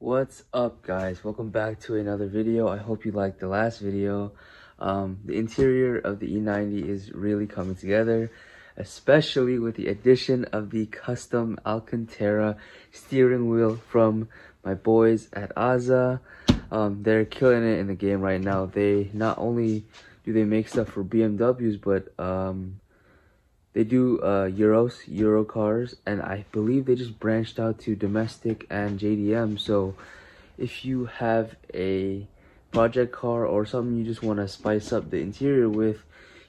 What's up guys? Welcome back to another video. I hope you liked the last video. Um, the interior of the E90 is really coming together, especially with the addition of the custom Alcantara steering wheel from my boys at Aza. Um, they're killing it in the game right now. They not only do they make stuff for BMWs, but um, they do uh, Euros, Euro cars, and I believe they just branched out to domestic and JDM. So if you have a project car or something you just want to spice up the interior with,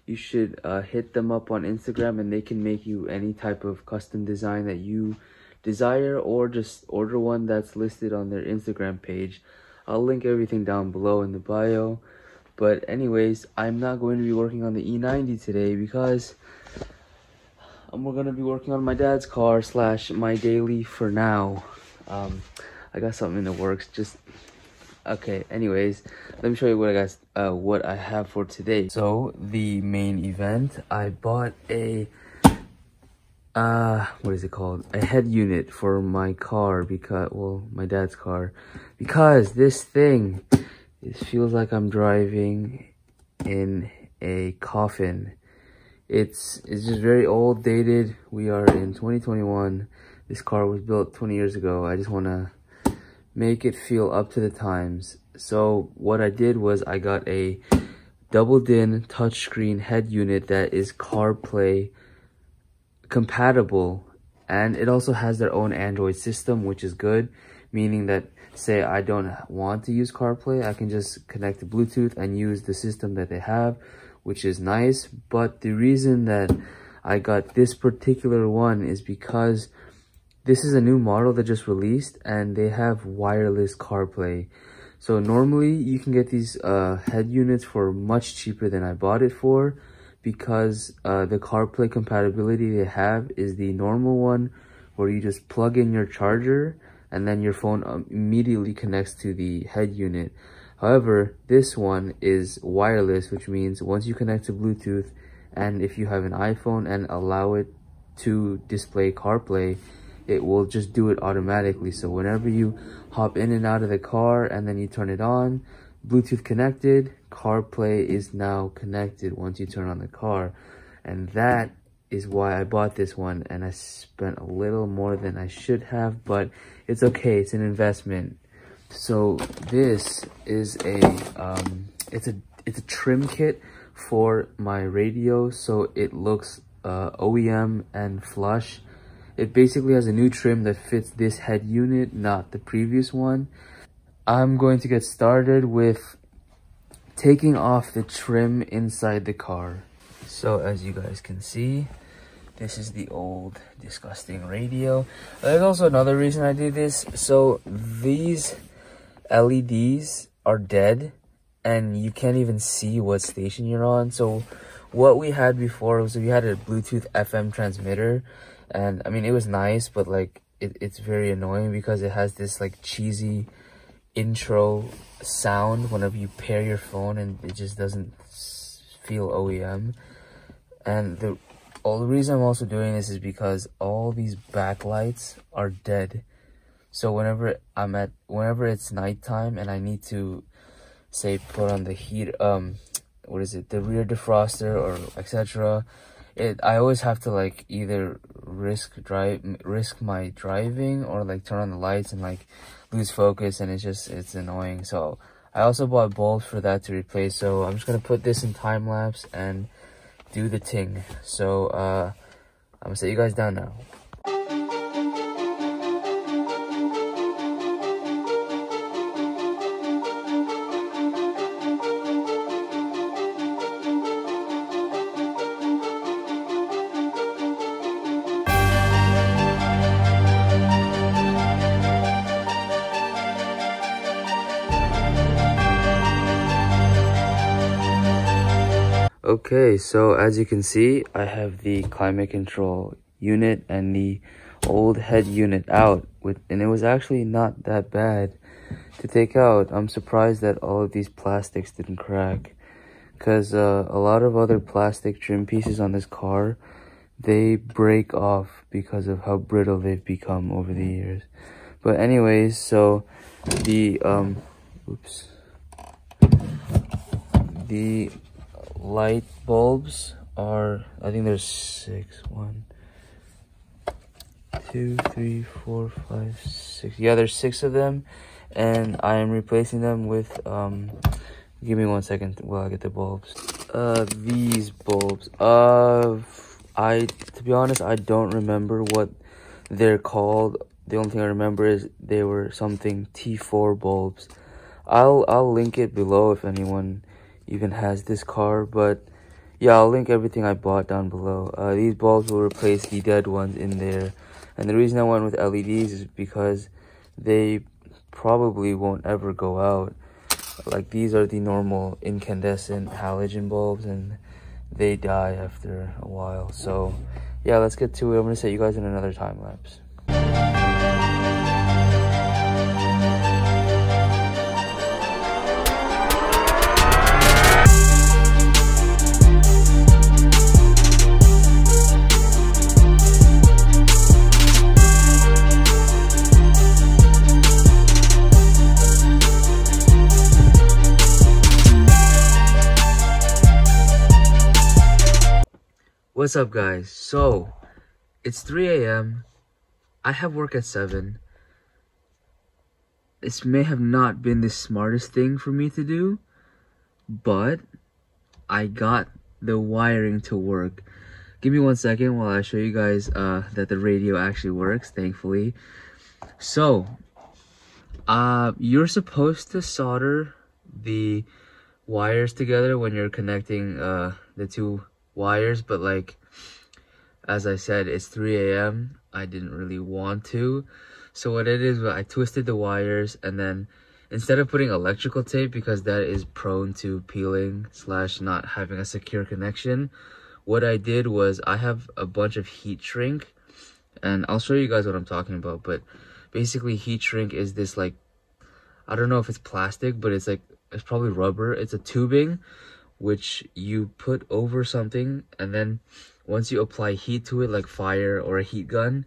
you should uh, hit them up on Instagram and they can make you any type of custom design that you desire or just order one that's listed on their Instagram page. I'll link everything down below in the bio. But anyways, I'm not going to be working on the E90 today because we're to be working on my dad's car slash my daily for now. Um, I got something in the works. Just okay. Anyways, let me show you what I got. Uh, what I have for today. So the main event, I bought a uh what is it called a head unit for my car because well my dad's car because this thing it feels like i'm driving in a coffin it's it's just very old dated. We are in 2021 this car was built 20 years ago. I just want to make it feel up to the times. So what i did was i got a double din touchscreen head unit that is carplay compatible. And it also has their own Android system, which is good, meaning that say I don't want to use CarPlay, I can just connect to Bluetooth and use the system that they have, which is nice. But the reason that I got this particular one is because this is a new model that just released and they have wireless CarPlay. So normally you can get these uh, head units for much cheaper than I bought it for because uh, the CarPlay compatibility they have is the normal one where you just plug in your charger and then your phone um, immediately connects to the head unit. However, this one is wireless, which means once you connect to Bluetooth and if you have an iPhone and allow it to display CarPlay, it will just do it automatically. So whenever you hop in and out of the car and then you turn it on, Bluetooth connected, CarPlay is now connected once you turn on the car. And that is why I bought this one and I spent a little more than I should have, but it's okay, it's an investment. So this is a, um, it's a, it's a trim kit for my radio so it looks uh, OEM and flush. It basically has a new trim that fits this head unit, not the previous one. I'm going to get started with taking off the trim inside the car. So as you guys can see, this is the old disgusting radio. There's also another reason I did this. So these LEDs are dead and you can't even see what station you're on. So what we had before was we had a Bluetooth FM transmitter and I mean it was nice but like it, it's very annoying because it has this like cheesy intro sound whenever you pair your phone and it just doesn't feel OEM. And the all the reason I'm also doing this is because all these backlights are dead. So whenever I'm at whenever it's nighttime and I need to say put on the heat um what is it the rear defroster or etc it i always have to like either risk drive risk my driving or like turn on the lights and like lose focus and it's just, it's annoying. So I also bought bulbs for that to replace. So I'm just to put this in time lapse and do the ting. So uh, I'm to set you guys down now. Okay, so as you can see, I have the climate control unit and the old head unit out, with, and it was actually not that bad to take out. I'm surprised that all of these plastics didn't crack, because uh, a lot of other plastic trim pieces on this car, they break off because of how brittle they've become over the years. But anyways, so the, um, oops. The light bulbs are, I think there's six. One, two, three, four, five, six. Yeah, there's six of them. And I am replacing them with, um, give me one second while I get the bulbs. Uh, these bulbs. Uh, I, to be honest, I don't remember what they're called. The only thing I remember is they were something T4 bulbs. I'll, I'll link it below if anyone even has this car, but yeah, I'll link everything I bought down below. Uh, these bulbs will replace the dead ones in there. And the reason I went with LEDs is because they probably won't ever go out. Like these are the normal incandescent halogen bulbs and they die after a while. So yeah, let's get to it. I'm gonna set you guys in another time lapse. What's up, guys? So, it's 3 a.m. I have work at 7. This may have not been the smartest thing for me to do, but I got the wiring to work. Give me one second while I show you guys uh, that the radio actually works, thankfully. So, uh, you're supposed to solder the wires together when you're connecting uh, the two wires, but like, as I said, it's 3 a.m. I didn't really want to. So what it is, I twisted the wires and then instead of putting electrical tape because that is prone to peeling slash not having a secure connection, what I did was I have a bunch of heat shrink and I'll show you guys what I'm talking about, but basically heat shrink is this like, I don't know if it's plastic, but it's like, it's probably rubber. It's a tubing which you put over something and then once you apply heat to it like fire or a heat gun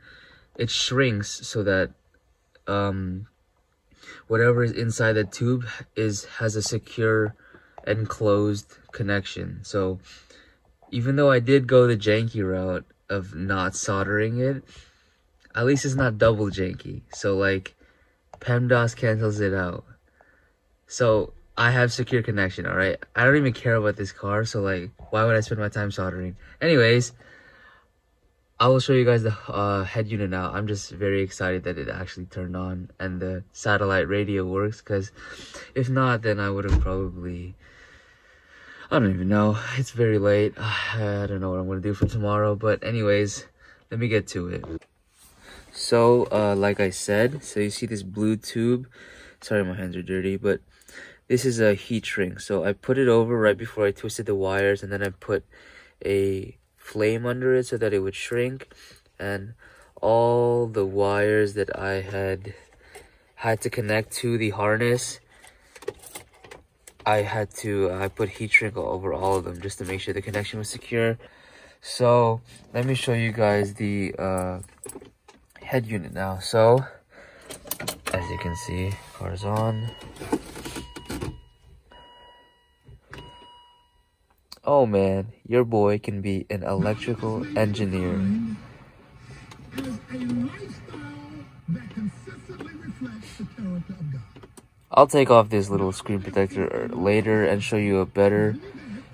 it shrinks so that um, whatever is inside the tube is has a secure enclosed connection. So even though I did go the janky route of not soldering it at least it's not double janky. So like PEMDAS cancels it out. So I have secure connection, alright? I don't even care about this car, so like, why would I spend my time soldering? Anyways, I will show you guys the uh, head unit now. I'm just very excited that it actually turned on and the satellite radio works, because if not, then I would have probably... I don't even know. It's very late. I don't know what I'm going to do for tomorrow, but anyways, let me get to it. So, uh, like I said, so you see this blue tube. Sorry, my hands are dirty, but this is a heat shrink. So I put it over right before I twisted the wires and then I put a flame under it so that it would shrink. And all the wires that I had had to connect to the harness, I had to, I put heat shrink over all of them just to make sure the connection was secure. So let me show you guys the uh, head unit now. So as you can see, car's on. Oh man, your boy can be an electrical engineer. I'll take off this little screen protector later and show you a better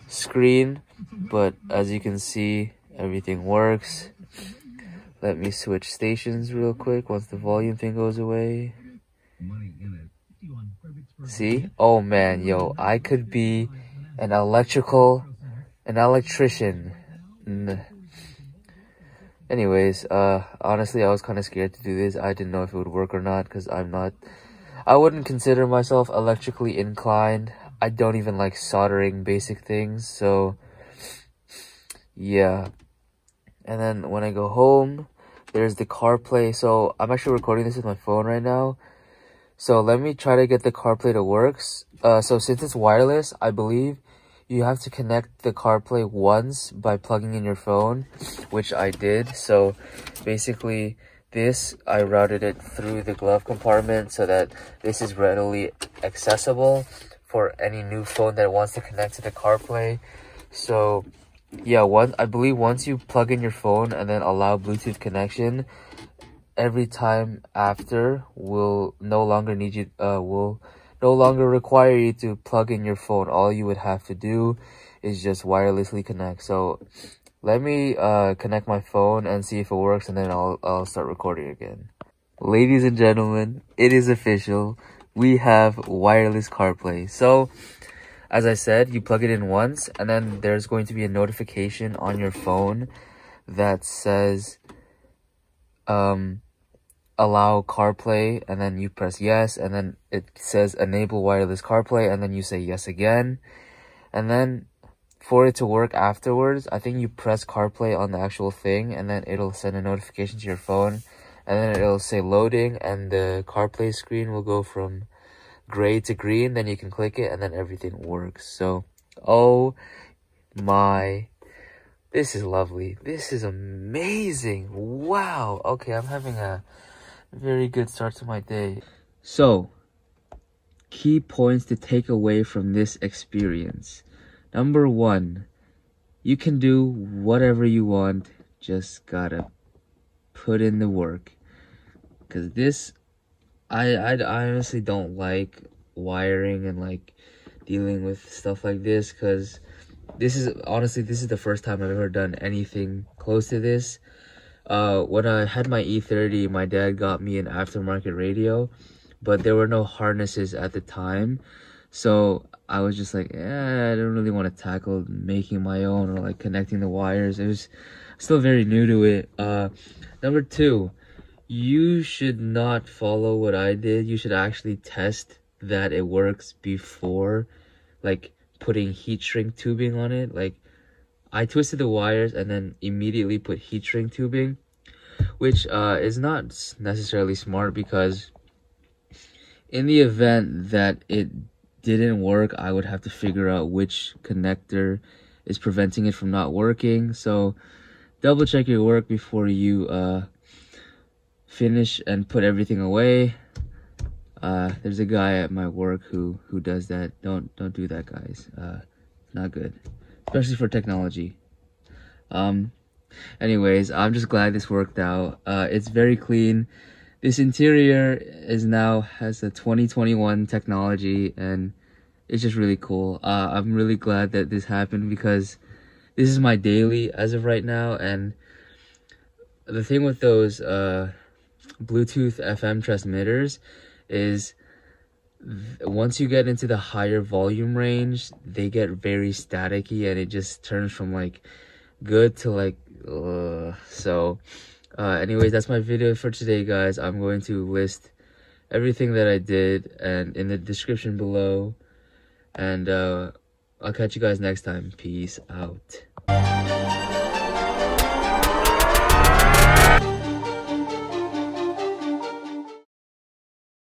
screen, but as you can see, everything works. Let me switch stations real quick once the volume thing goes away. See? Oh man, yo, I could be an electrical an electrician. Anyways, uh, honestly, I was kind of scared to do this. I didn't know if it would work or not because I'm not, I wouldn't consider myself electrically inclined. I don't even like soldering basic things. So, yeah. And then when I go home, there's the CarPlay. So I'm actually recording this with my phone right now. So let me try to get the CarPlay to work. Uh, so since it's wireless, I believe you have to connect the CarPlay once by plugging in your phone, which I did. So basically, this, I routed it through the glove compartment so that this is readily accessible for any new phone that wants to connect to the CarPlay. So yeah, one I believe once you plug in your phone and then allow Bluetooth connection, every time after will no longer need you uh will no longer require you to plug in your phone. All you would have to do is just wirelessly connect. So let me uh connect my phone and see if it works and then I'll I'll start recording again. Ladies and gentlemen, it is official we have wireless CarPlay. So, as I said, you plug it in once, and then there's going to be a notification on your phone that says, um, allow CarPlay, and then you press yes, and then it says enable wireless CarPlay, and then you say yes again. And then for it to work afterwards, I think you press CarPlay on the actual thing, and then it'll send a notification to your phone and then it'll say loading and the CarPlay screen will go from gray to green then you can click it and then everything works. So oh my this is lovely. This is amazing. Wow. Okay i'm having a very good start to my day. So key points to take away from this experience. Number one you can do whatever you want just gotta put in the work. Because this I, I i honestly don't like wiring and like dealing with stuff like this because this is honestly this is the first time i've ever done anything close to this uh when i had my e30 my dad got me an aftermarket radio but there were no harnesses at the time so i was just like eh, i don't really want to tackle making my own or like connecting the wires it was still very new to it uh Number two, you should not follow what I did. You should actually test that it works before like putting heat shrink tubing on it. Like I twisted the wires and then immediately put heat shrink tubing, which uh, is not necessarily smart because in the event that it didn't work, I would have to figure out which connector is preventing it from not working. So double check your work before you uh, finish and put everything away. Uh, there's a guy at my work who who does that. Don't don't do that, guys. Uh, not good, especially for technology. Um, anyways, I'm just glad this worked out. Uh, it's very clean. This interior is now has a 2021 technology and it's just really cool. Uh, I'm really glad that this happened because this is my daily as of right now and the thing with those uh, bluetooth fm transmitters is once you get into the higher volume range they get very staticky and it just turns from like good to like so uh, anyways that's my video for today guys i'm going to list everything that i did and in the description below and uh I'll catch you guys next time. Peace out.